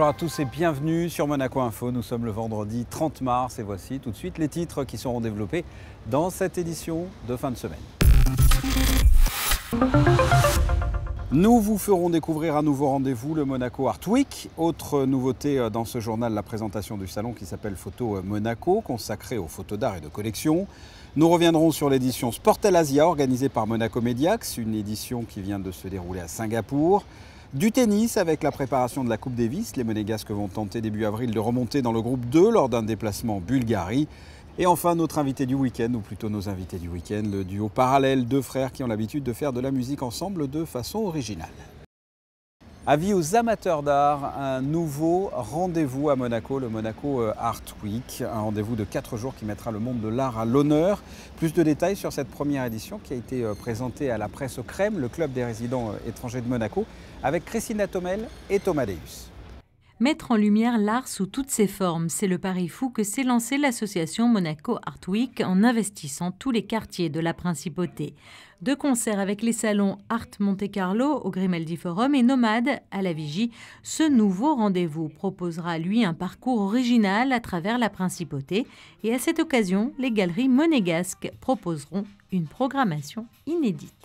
Bonjour à tous et bienvenue sur Monaco Info. Nous sommes le vendredi 30 mars et voici tout de suite les titres qui seront développés dans cette édition de fin de semaine. Nous vous ferons découvrir un nouveau rendez-vous, le Monaco Art Week. Autre nouveauté euh, dans ce journal, la présentation du salon qui s'appelle Photo Monaco, consacré aux photos d'art et de collection. Nous reviendrons sur l'édition Sportel Asia organisée par Monaco Mediax, une édition qui vient de se dérouler à Singapour. Du tennis avec la préparation de la Coupe Davis. Les Monégasques vont tenter début avril de remonter dans le groupe 2 lors d'un déplacement en Bulgarie. Et enfin, notre invité du week-end, ou plutôt nos invités du week-end, le duo parallèle, deux frères qui ont l'habitude de faire de la musique ensemble de façon originale. Avis aux amateurs d'art, un nouveau rendez-vous à Monaco, le Monaco euh, Art Week, un rendez-vous de quatre jours qui mettra le monde de l'art à l'honneur. Plus de détails sur cette première édition qui a été euh, présentée à la presse au Crème, le club des résidents euh, étrangers de Monaco, avec Christina Tomel et Thomas Deus. Mettre en lumière l'art sous toutes ses formes, c'est le pari fou que s'est lancé l'association Monaco Art Week en investissant tous les quartiers de la principauté. De concert avec les salons Art Monte Carlo au Grimaldi Forum et Nomade à la Vigie, ce nouveau rendez-vous proposera lui un parcours original à travers la principauté et à cette occasion, les galeries monégasques proposeront une programmation inédite.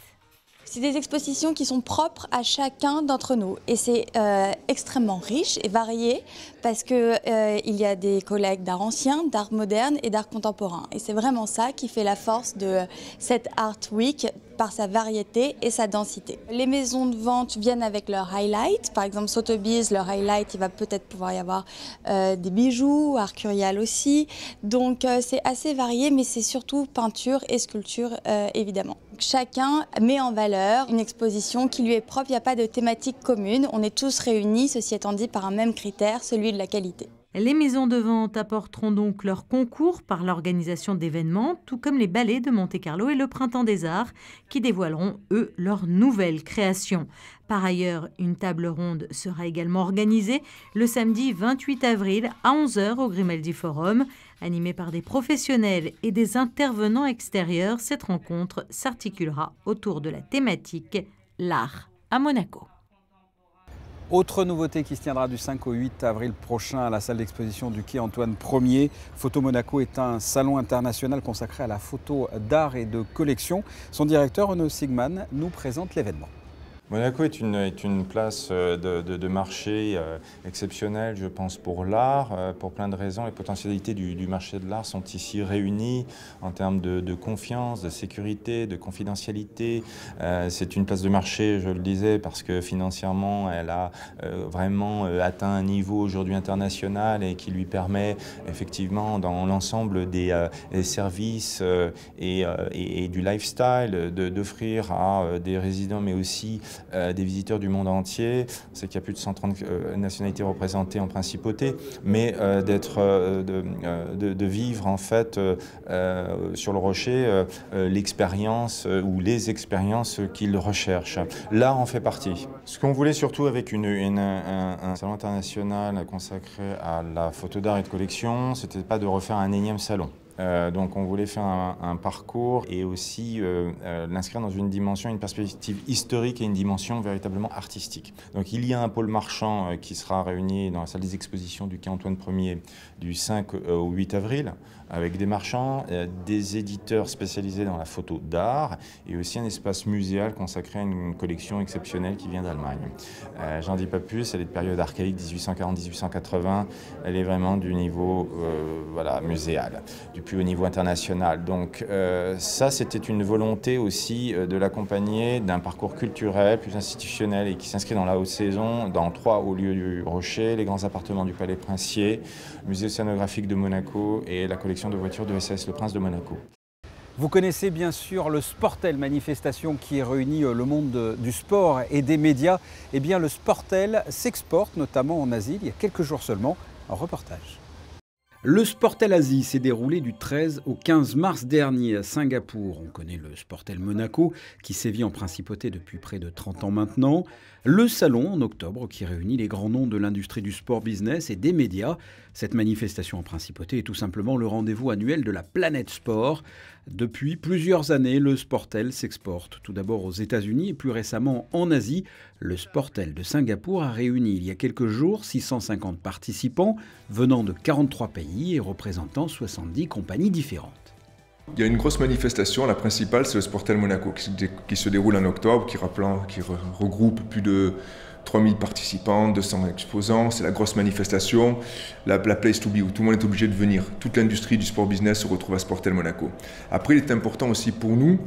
C'est des expositions qui sont propres à chacun d'entre nous et c'est euh, extrêmement riche et varié parce qu'il euh, y a des collègues d'art ancien, d'art moderne et d'art contemporain. Et c'est vraiment ça qui fait la force de cette Art Week par sa variété et sa densité. Les maisons de vente viennent avec leur highlight. Par exemple, Sotheby's, leur highlight, il va peut-être pouvoir y avoir euh, des bijoux, art curial aussi. Donc euh, c'est assez varié, mais c'est surtout peinture et sculpture euh, évidemment. Chacun met en valeur une exposition qui lui est propre. Il n'y a pas de thématique commune. On est tous réunis, ceci étant dit, par un même critère, celui de la qualité. Les maisons de vente apporteront donc leur concours par l'organisation d'événements, tout comme les ballets de Monte-Carlo et le Printemps des Arts, qui dévoileront, eux, leur nouvelle création. Par ailleurs, une table ronde sera également organisée le samedi 28 avril à 11h au Grimaldi Forum. Animée par des professionnels et des intervenants extérieurs, cette rencontre s'articulera autour de la thématique L'art à Monaco. Autre nouveauté qui se tiendra du 5 au 8 avril prochain à la salle d'exposition du quai Antoine Ier. Photo Monaco est un salon international consacré à la photo d'art et de collection. Son directeur, Renaud Sigman, nous présente l'événement. Monaco est une, place euh, de, marché euh, exceptionnelle, je pense, pour l'art, euh, pour plein de raisons. Les potentialités du, marché de l'art sont ici réunies en termes de, confiance, de sécurité, de confidentialité. C'est une place de marché, je le disais, parce que financièrement, elle a vraiment atteint un niveau aujourd'hui international et qui lui permet effectivement, dans l'ensemble des, services et, du lifestyle, d'offrir à des résidents, mais aussi des visiteurs du monde entier. C'est qu'il y a plus de 130 euh, nationalités représentées en principauté, mais euh, d'être, de, de, vivre en fait sur le rocher l'expérience ou les expériences qu'ils recherchent. L'art en fait partie. Ce qu'on voulait surtout avec une, un, un, salon international consacré à la photo d'art et de collection, c'était pas de refaire un énième salon. Euh, donc on voulait faire un, parcours et aussi euh, euh, l'inscrire dans une dimension, une perspective historique et une dimension véritablement artistique. Donc il y a un pôle marchand qui sera réuni dans la salle des expositions du quai Antoine Ier du 5 au 8 avril avec des marchands, des éditeurs spécialisés dans la photo d'art et aussi un espace muséal consacré à une collection exceptionnelle qui vient d'Allemagne. J'en dis pas plus, elle est de période archaïque 1840-1880, elle est vraiment du niveau voilà, muséal, du plus au niveau international. Donc euh, ça, c'était une volonté aussi euh, de l'accompagner d'un parcours culturel plus institutionnel et qui s'inscrit dans la haute saison, dans trois hauts lieux du Rocher, les grands appartements du Palais Princier, le musée océanographique de Monaco et la collection de voitures de SS Le Prince de Monaco. Vous connaissez bien sûr le Sportel, manifestation qui réunit euh, le monde du sport et des médias. Eh bien, le Sportel s'exporte notamment en Asie il y a quelques jours seulement. Un reportage. Le Sportel Asie s'est déroulé du 13 au 15 mars dernier à Singapour. On connaît le Sportel Monaco qui sévit en principauté depuis près de 30 ans maintenant. Le salon en octobre qui réunit les grands noms de l'industrie du sport business et des médias. Cette manifestation en principauté est tout simplement le rendez-vous annuel de la planète sport. Depuis plusieurs années, le Sportel s'exporte tout d'abord aux États-Unis et plus récemment en Asie. Le Sportel de Singapour a réuni il y a quelques jours 650 participants venant de 43 pays et représentant 70 compagnies différentes. Il y a une grosse manifestation, la principale c'est le Sportel Monaco qui se déroule en octobre, qui, regroupe plus de 3000 participants, 200 exposants, c'est la grosse manifestation, la, place to be où tout le monde est obligé de venir. Toute l'industrie du sport business se retrouve à Sportel Monaco. Après, il est important aussi pour nous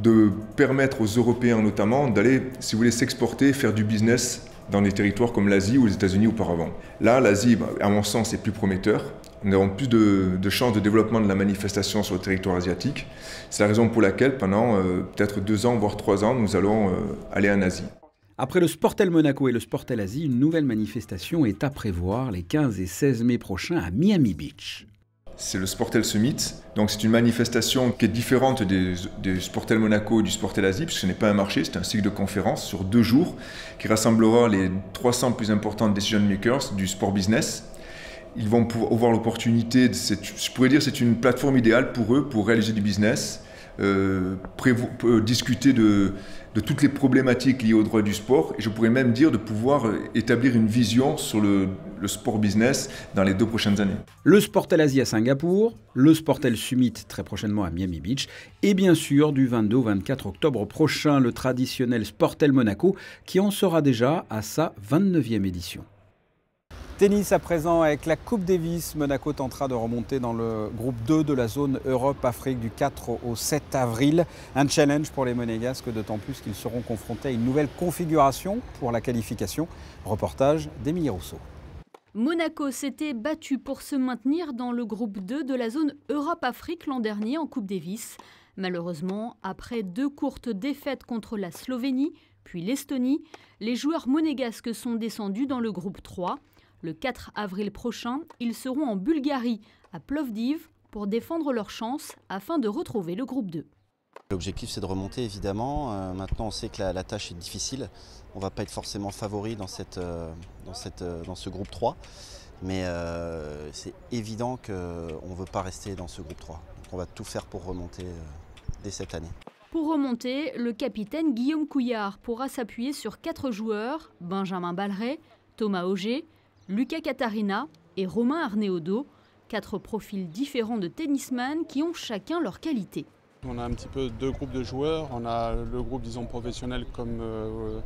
de permettre aux Européens notamment d'aller, si vous voulez, s'exporter, faire du business dans des territoires comme l'Asie ou les États-Unis auparavant. Là, l'Asie, bah, à mon sens, est plus prometteur. Nous avons plus de, chances de développement de la manifestation sur le territoire asiatique. C'est la raison pour laquelle, pendant euh, peut-être deux ans, voire trois ans, nous allons euh, aller en Asie. Après le Sportel Monaco et le Sportel Asie, une nouvelle manifestation est à prévoir les 15 et 16 mai prochains à Miami Beach. C'est le Sportel Summit. Donc c'est une manifestation qui est différente des, Sportel Monaco et du Sportel Asie, puisque ce n'est pas un marché, c'est un cycle de conférences sur deux jours qui rassemblera les 300 plus importantes decision makers du sport business. Ils vont pouvoir avoir l'opportunité, je pourrais dire c'est une plateforme idéale pour eux pour réaliser du business, discuter de, toutes les problématiques liées au droit du sport et je pourrais même dire de pouvoir euh, établir une vision sur le, sport business dans les deux prochaines années. Le Sportel Asie à Singapour, le Sportel Summit très prochainement à Miami Beach et bien sûr du 22 au 24 octobre prochain le traditionnel Sportel Monaco qui en sera déjà à sa 29e édition. Tennis à présent avec la Coupe Davis. Monaco tentera de remonter dans le groupe 2 de la zone Europe-Afrique du 4 au 7 avril. Un challenge pour les Monégasques, d'autant plus qu'ils seront confrontés à une nouvelle configuration pour la qualification. Reportage d'Emilie Rousseau. Monaco s'était battu pour se maintenir dans le groupe 2 de la zone Europe-Afrique l'an dernier en Coupe Davis. Malheureusement, après deux courtes défaites contre la Slovénie puis l'Estonie, les joueurs monégasques sont descendus dans le groupe 3. Le 4 avril prochain, ils seront en Bulgarie, à Plovdiv, pour défendre leurs chances afin de retrouver le groupe 2. L'objectif c'est de remonter évidemment. Euh, maintenant on sait que la, tâche est difficile. On ne va pas être forcément favori dans, cette, euh, dans, cette, euh, dans ce groupe 3. Mais c'est évident qu'on ne veut pas rester dans ce groupe 3. Donc on va tout faire pour remonter dès cette année. Pour remonter, le capitaine Guillaume Couillard pourra s'appuyer sur quatre joueurs, Benjamin Balleret, Thomas Auger, Lucas Catarina et Romain Arneodo, quatre profils différents de tennisman qui ont chacun leur qualité. On a un petit peu deux groupes de joueurs. On a le groupe disons professionnel comme euh,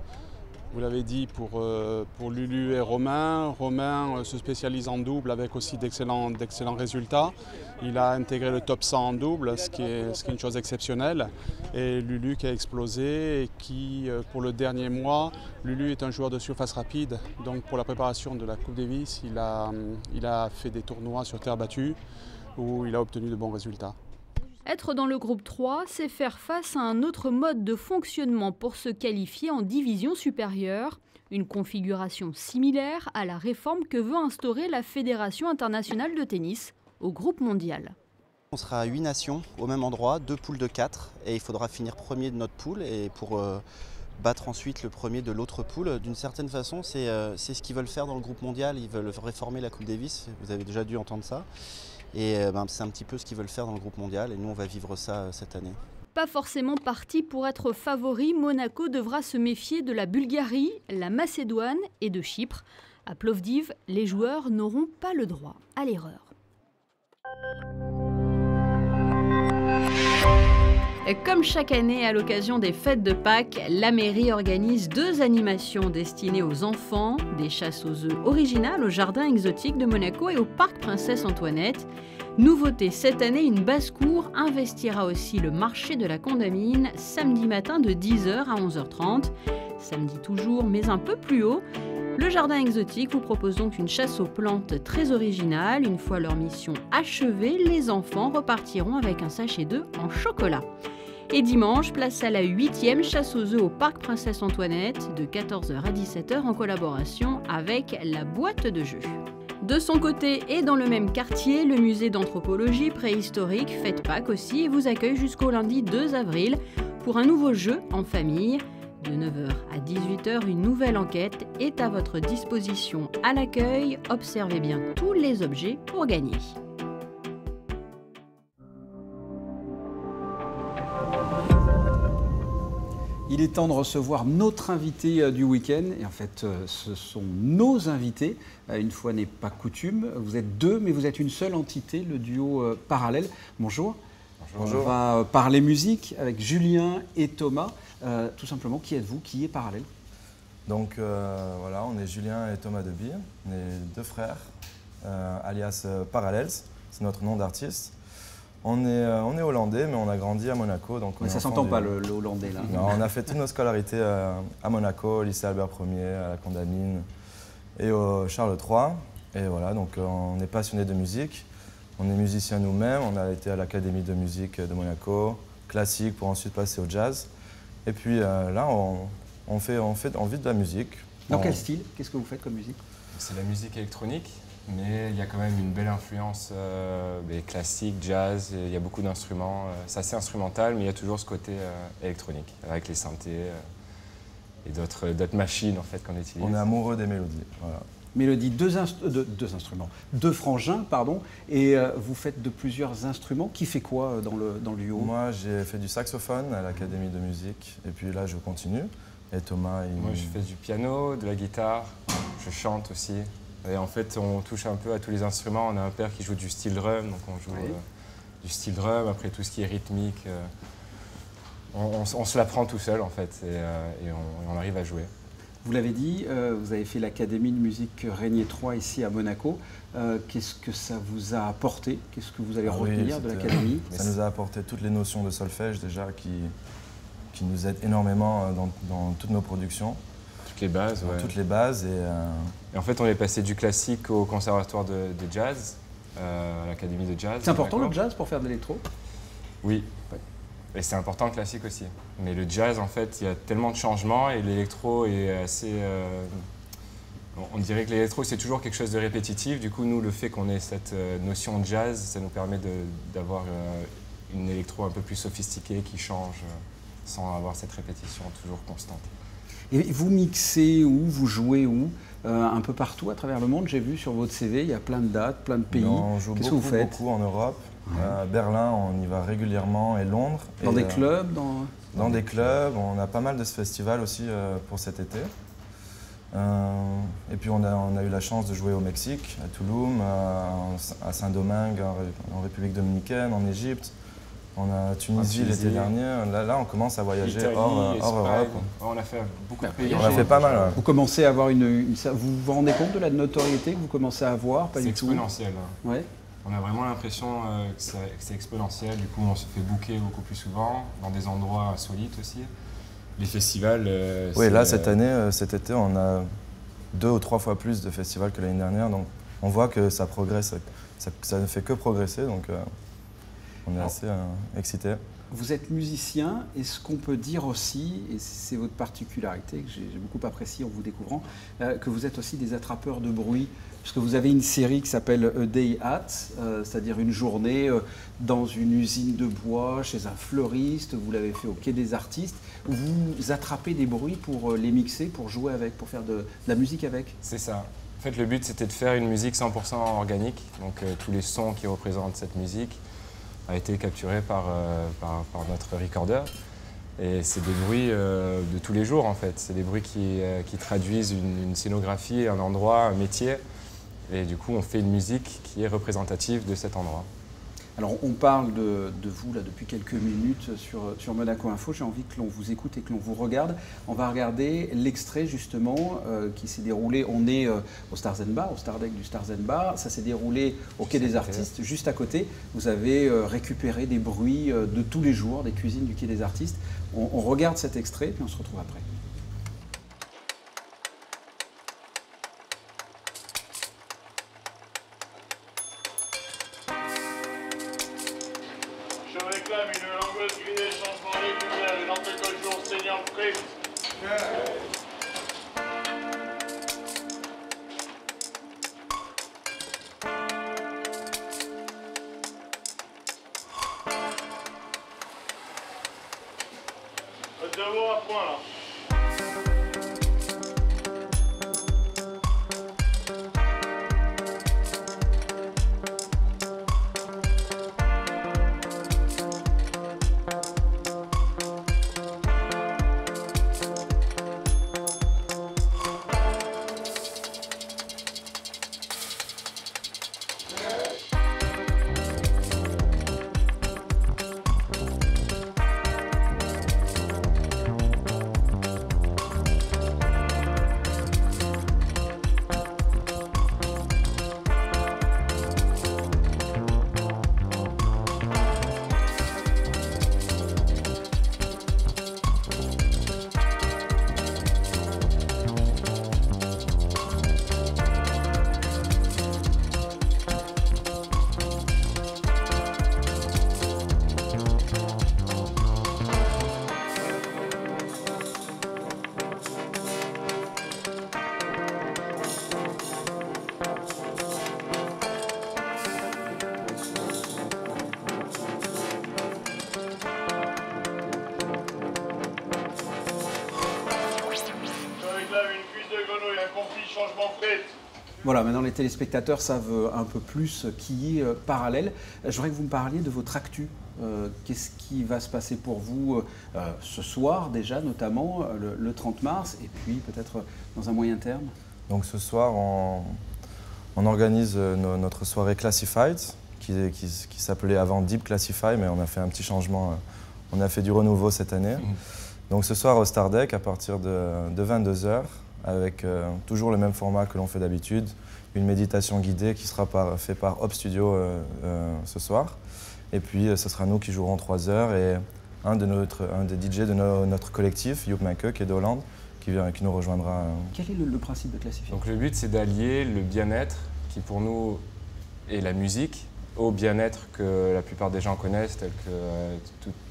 vous l'avez dit, pour, euh, pour Lulu et Romain. Romain euh, se spécialise en double avec aussi d'excellents résultats. Il a intégré le top 100 en double, ce qui est, ce qui est une chose exceptionnelle. Et Lulu qui a explosé et qui, euh, pour le dernier mois, Lulu est un joueur de surface rapide. Donc pour la préparation de la Coupe Davis, il a, il a fait des tournois sur terre battue où il a obtenu de bons résultats. Être dans le groupe 3, c'est faire face à un autre mode de fonctionnement pour se qualifier en division supérieure, une configuration similaire à la réforme que veut instaurer la Fédération internationale de tennis au groupe mondial. On sera à 8 nations au même endroit, deux poules de 4, et il faudra finir premier de notre poule et pour euh, battre ensuite le premier de l'autre poule. D'une certaine façon, euh, c'est ce qu'ils veulent faire dans le groupe mondial, ils veulent réformer la Coupe Davis, vous avez déjà dû entendre ça. Et euh, ben, c'est un petit peu ce qu'ils veulent faire dans le groupe mondial et nous on va vivre ça euh, cette année. Pas forcément parti pour être favori, Monaco devra se méfier de la Bulgarie, la Macédoine et de Chypre. À Plovdiv, les joueurs n'auront pas le droit à l'erreur. Comme chaque année à l'occasion des fêtes de Pâques, la mairie organise deux animations destinées aux enfants, des chasses aux œufs originales au jardin exotique de Monaco et au parc Princesse Antoinette. Nouveauté cette année, une basse-cour investira aussi le marché de la Condamine samedi matin de 10h à 11h30. Samedi toujours, mais un peu plus haut. Le jardin exotique vous propose donc une chasse aux plantes très originale. Une fois leur mission achevée, les enfants repartiront avec un sachet d'œufs en chocolat. Et dimanche, place à la huitième chasse aux œufs au Parc Princesse Antoinette de 14h à 17h en collaboration avec la boîte de jeux. De son côté et dans le même quartier, le musée d'anthropologie préhistorique Fête Pâques aussi vous accueille jusqu'au lundi 2 avril pour un nouveau jeu en famille. De 9h à 18h, une nouvelle enquête est à votre disposition à l'accueil. Observez bien tous les objets pour gagner. Il est temps de recevoir notre invité euh, du week-end. Et en fait, euh, ce sont nos invités. Euh, une fois n'est pas coutume. Vous êtes deux, mais vous êtes une seule entité, le duo parallèle. Bonjour. Bonjour. On va parler musique avec Julien et Thomas. tout simplement, qui êtes-vous? Qui est parallèle? Donc voilà, on est Julien et Thomas Debir. On est deux frères, alias Parallels. C'est notre nom d'artiste. On est, euh, on est hollandais, mais on a grandi à Monaco. Donc mais ça s'entend pas le, hollandais là. Non, on a fait toutes nos scolarités euh, à, Monaco, au lycée Albert Ier, à la Condamine et au Charles III. Et voilà, donc euh, on est passionné de musique. On est musicien nous-mêmes. On a été à l'Académie de musique de Monaco, classique pour ensuite passer au jazz. Et puis là, on, fait, on fait envie de la musique. Dans quel style? Qu'est-ce que vous faites comme musique? C'est la musique électronique mais il y a quand même une belle influence euh, classique, jazz, il y a beaucoup d'instruments. Euh, c'est assez instrumental, mais il y a toujours ce côté euh, électronique, avec les synthés et d'autres machines en fait qu'on utilise. On est amoureux des mélodies. Mélodie, deux, deux, instruments, deux frangins, pardon, et vous faites de plusieurs instruments. Qui fait quoi dans le, dans le duo? Moi, j'ai fait du saxophone à l'Académie de musique, et puis là, je continue. Et Thomas, il... Moi, je fais du piano, de la guitare, je chante aussi. Et en fait, on touche un peu à tous les instruments. On a un père qui joue du steel drum, donc on joue euh, du steel drum. Après, tout ce qui est rythmique, euh, on, se l'apprend tout seul, en fait, et, euh, on, arrive à jouer. Vous l'avez dit, vous avez fait l'Académie de musique Régnier 3 ici à Monaco. Qu'est-ce que ça vous a apporté? Qu'est-ce que vous allez ah retenir de l'Académie? Ça nous a apporté toutes les notions de solfège déjà qui, qui nous aident énormément dans toutes nos productions les bases, ouais. Toutes les bases. Euh, et, en fait, on est passé du classique au conservatoire de, jazz, euh, à l'académie de jazz. C'est important le jazz pour faire de l'électro? Oui. Et c'est important le classique aussi. Mais le jazz, en fait, il y a tellement de changements et l'électro est assez. Euh, on dirait que l'électro, c'est toujours quelque chose de répétitif. Du coup, nous, le fait qu'on ait cette notion de jazz, ça nous permet d'avoir une électro un peu plus sophistiquée qui change sans avoir cette répétition toujours constante. Et vous mixez où Vous jouez où euh, Un peu partout à travers le monde. J'ai vu sur votre CV, il y a plein de dates, plein de pays. on joue beaucoup, que vous faites beaucoup en Europe. Berlin, on y va régulièrement et Londres. Dans des euh, clubs dans... dans... des clubs. On a pas mal de festivals aussi euh, pour cet été. et puis on a, on a, eu la chance de jouer au Mexique, à Tulum, à, Saint-Domingue, en, République dominicaine, en Égypte. On a Tunisie l'été dernier. Là, là, on commence à voyager hors, Europe. On a fait beaucoup de pays. On a fait pas mal. Vous commencez à avoir une, Vous vous rendez compte de la notoriété que vous commencez à avoir C'est exponentiel. Ouais. On a vraiment l'impression euh, que c'est exponentiel. Du coup, on se fait bouquer beaucoup plus souvent, dans des endroits insolites aussi. Les festivals. Euh, oui, là, cette euh, année, cet été, on a deux ou trois fois plus de festivals que l'année dernière. Donc, on voit que ça progresse. Ça, ne fait que progresser. Donc, on est assez euh, excités. Vous êtes musicien et ce qu'on peut dire aussi, et c'est votre particularité que j'ai beaucoup apprécié en vous découvrant, euh, que vous êtes aussi des attrapeurs de bruit? Parce que vous avez une série qui s'appelle A Day At, euh, c'est-à-dire une journée dans une usine de bois, chez un fleuriste, vous l'avez fait au Quai des Artistes, où vous attrapez des bruits pour les mixer, pour jouer avec, pour faire de, de la musique avec? C'est ça. En fait, le but, c'était de faire une musique 100% organique, donc tous les sons qui représentent cette musique, a été capturé par, euh, par, notre recorder. Et c'est des bruits euh, de tous les jours en fait. C'est des bruits qui, euh, qui traduisent une, scénographie, un endroit, un métier. Et du coup, on fait une musique qui est représentative de cet endroit. Alors on parle de, vous là depuis quelques minutes sur, Monaco Info. J'ai envie que l'on vous écoute et que l'on vous regarde. On va regarder l'extrait justement euh, qui s'est déroulé. On est euh, au Stars Bar, au Star Deck du Stars Bar. Ça s'est déroulé au Quai des Artistes, juste à côté. Vous avez euh, récupéré des bruits de tous les jours des cuisines du Quai des Artistes. On, on regarde cet extrait puis on se retrouve après. proclame une langueuse du des changements les plus belles, de jour, Seigneur Christ. Voilà, maintenant les téléspectateurs savent un peu plus qui est parallèle. Je voudrais que vous me parliez de votre actu. Qu'est-ce qui va se passer pour vous ce soir déjà, notamment le, 30 mars, et puis peut-être dans un moyen terme? Donc ce soir, on, organise notre soirée Classified, qui, qui s'appelait avant Deep Classify, mais on a fait un petit changement on a fait du renouveau cette année. Mhm. Donc ce soir au Stardeck à partir de, 22h avec euh, toujours le même format que l'on fait d'habitude, une méditation guidée qui sera faite par Hop Studio euh, euh, ce soir. Et puis ce sera nous qui jouerons 3 heures et un, de notre, un des DJ de notre collectif, Youp Make, qui est de Hollande, qui, vient, qui nous rejoindra. Quel est le, principe de classification Donc le but c'est d'allier le bien-être qui pour nous est la musique au bien-être que la plupart des gens connaissent, telles que euh,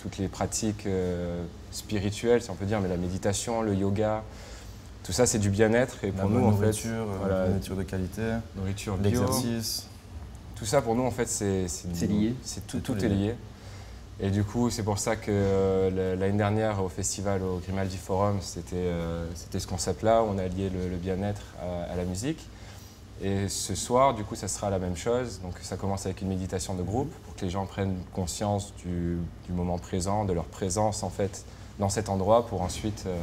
toutes les pratiques euh, spirituelles, si on peut dire, mais la méditation, le yoga, tout ça c'est du bien-être. Et pour nous, en fait, euh, nourriture de qualité, nourriture l'exercice. Tout ça pour nous, en fait, c'est lié. C'est tout, tout, est lié. Et du coup, c'est pour ça que l'année dernière, au festival, au Grimaldi Forum, c'était ce concept-là, on a lié le, bien-être à, la musique. Et ce soir, du coup, ça sera la même chose. Donc, ça commence avec une méditation de groupe pour que les gens prennent conscience du, moment présent, de leur présence en fait dans cet endroit, pour ensuite euh,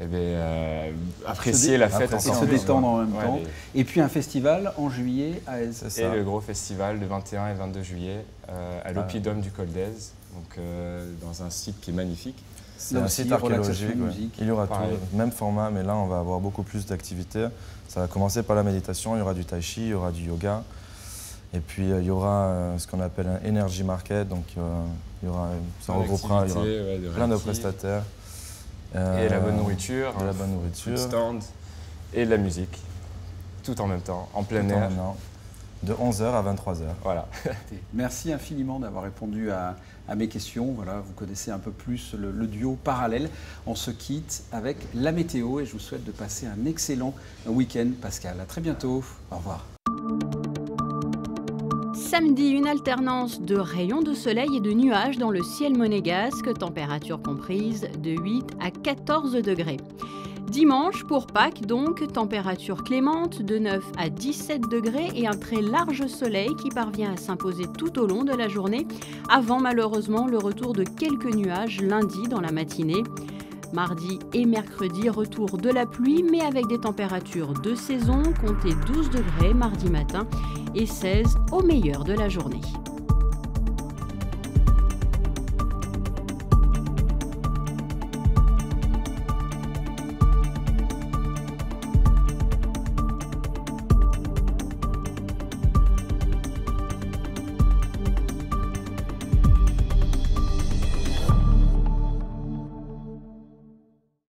eh euh, apprécier la fête ensemble. Et se détendre en même temps. Et puis un festival en juillet à Et le gros festival le 21 et 22 juillet euh, à l'Opidum du Col d'Aise, donc dans un site qui est magnifique. C'est un site archéologique. Il y aura tout, même format, mais là on va avoir beaucoup plus d'activités. Ça va commencer par la méditation, il y aura du tai chi, il y aura du yoga. Et puis euh, il y aura euh, ce qu'on appelle un energy market, donc euh, il y aura, ça regroupera plein de prestataires. Et la bonne nourriture, la bonne nourriture, stand et la musique, tout en même temps, en plein air de 11h à 23h. Voilà. Merci infiniment d'avoir répondu à, mes questions. Voilà, vous connaissez un peu plus le, duo parallèle. On se quitte avec la météo et je vous souhaite de passer un excellent week-end. Pascal, à très bientôt. Au revoir. Samedi, une alternance de rayons de soleil et de nuages dans le ciel monégasque, température comprise de 8 à 14 degrés. Dimanche, pour Pâques, donc, température clémente de 9 à 17 degrés et un très large soleil qui parvient à s'imposer tout au long de la journée, avant malheureusement le retour de quelques nuages lundi dans la matinée. Mardi et mercredi, retour de la pluie, mais avec des températures de saison, comptez 12 degrés mardi matin et 16 au meilleur de la journée.